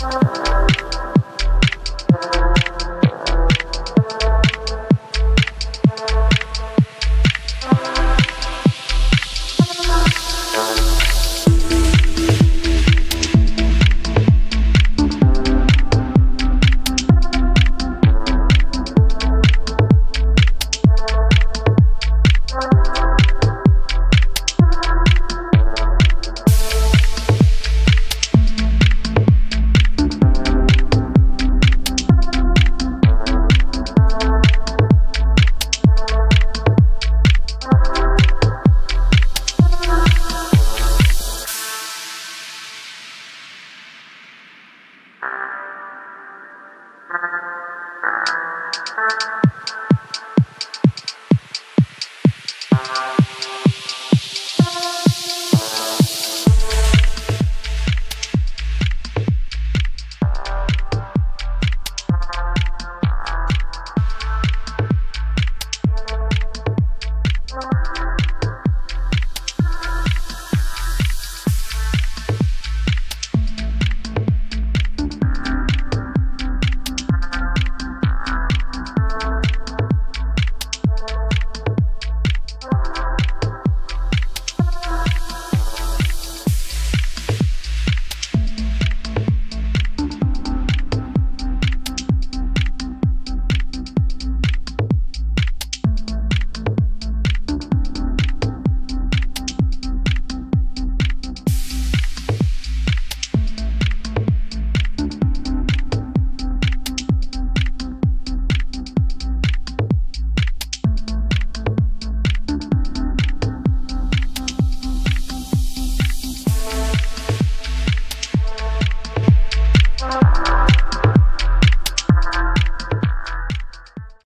Bye.